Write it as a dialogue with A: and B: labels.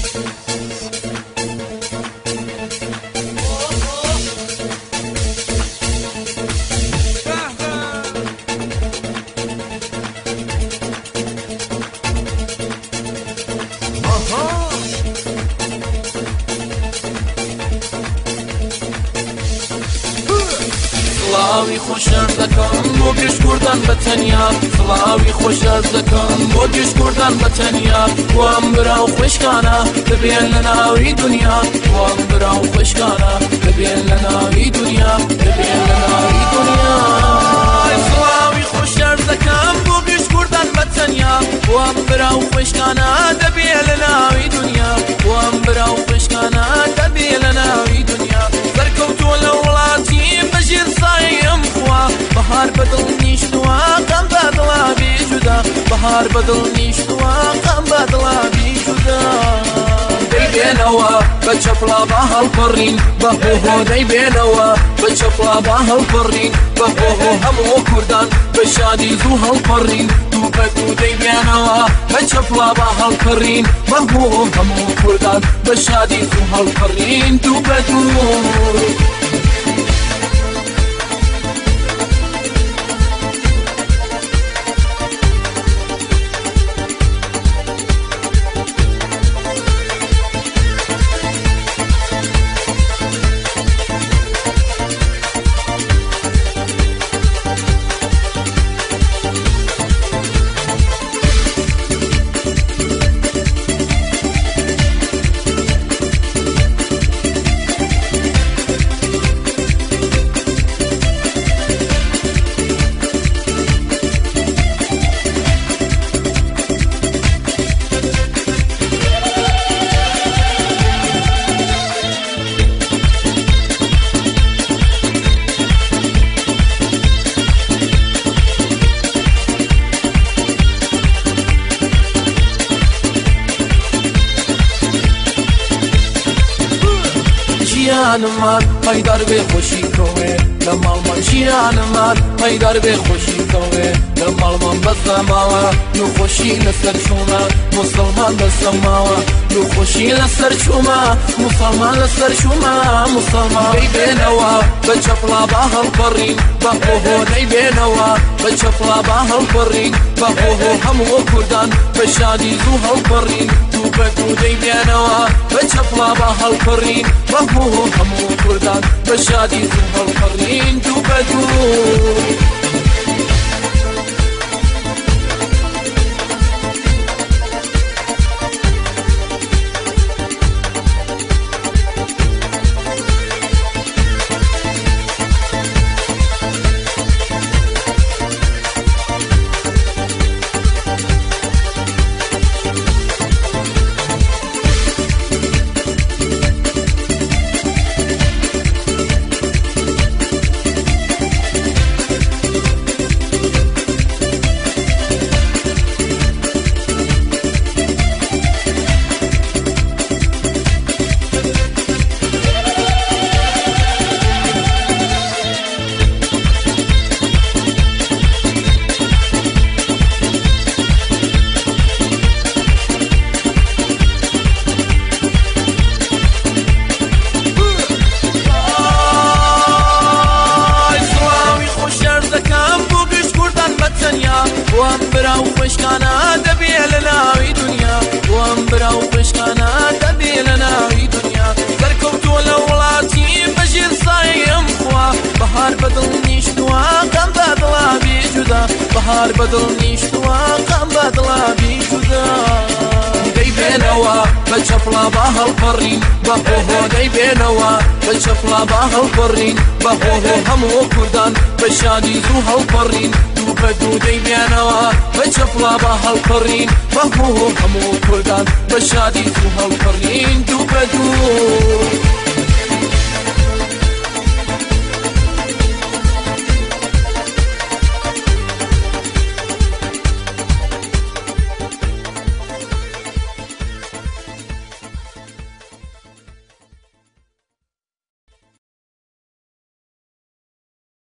A: Thank you. سڵاوی خۆشەر دەکەم بۆ گشت کوردان بە تەنیا سڵاوی خۆشەر دەکەم بۆ گشت کوردان بە تەنیا وام برا و خوشکانە دەبێن لە ناوی دنیا وام برا و خوشکانە دەبێن لە ناوی دنیا دەبێن لە ناوی دنیا سڵاوی خۆشەر دەکەم بۆ گشت کوردان بە تەنیا وام برا و خوشکانە دەبێن لە ناوی بار بەدڵ نیشتوە قەم بە دڵابی جودا دەیبێنەوە بە چەپڵا بە هەڵپەڕین بە هۆهۆ دەیبێنەوە بە چەپڵا بە هەڵپەڕین بە هۆهۆ هەموو کوردان بە شادی زوو هەڵپەڕین دوو بە دوو دەیبێنەوە بە چەپڵا بە هەڵپەڕین بە هۆهۆ هەموو کوردان بە شادی زوو هەڵپەڕین دوو بە دوو. من پیدار به خوشی کوه دمال من شیران من پیدار به خوشی کوه دمالمان من بس نو خوشی لسر چوما مسلمان بس ماوا نو خوشی لسر چوما مسلمان لسر چوما مسلمان بی بە چەپڵا با هەڵپەڕین بە ئۆهۆ نەیبێنەوە بە چەپڵا با هەڵپەڕین بە ئۆهۆ هەموو کوردان بە شادی زوو هەڵپەڕین تو بە تو دەیبیانەوە بە چەپڵا با هەڵپەڕین بەهۆ هەموو کوردان بە شادی زوو هەڵپەڕین تو بە دوو. وامبرا وفشكانا دبي لنا دنيا وامبرا وفشكانا دبي لنا دنيا بركبت ولا ولاتي بشير صايم خوا بهار بدل نيشتوا قم بدلا بيجودا بهار بدل نيشتوا قم بدلا بيجودا بێنەوە بە چەپڵا با هەڵپەڕین بە هۆهۆدەی بێنەوە بە چەپڵا با هەڵپەڕین بە هۆهۆ هەموو کوردان بە شادی دوو هەڵپەڕین دوو بە دوو دەیمیانەوە بە چەپڵا بە هەڵپەڕین بە هۆهۆ هەموو کوردان بە شادی دوو هەڵپەڕین دوو بە دوو.